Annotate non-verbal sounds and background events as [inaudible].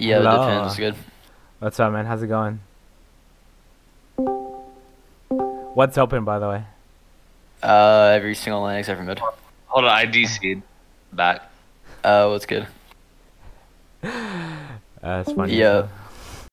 Yeah, the defense good. What's up, man? How's it going? What's open, by the way? Uh, every single line except for mid. Hold on, I DC'd back. Oh, uh, what's good? [laughs] Uh, it's funny. Yeah.